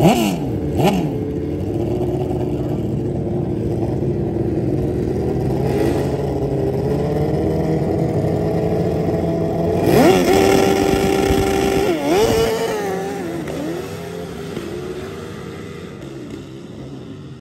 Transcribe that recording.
Mm-hmm.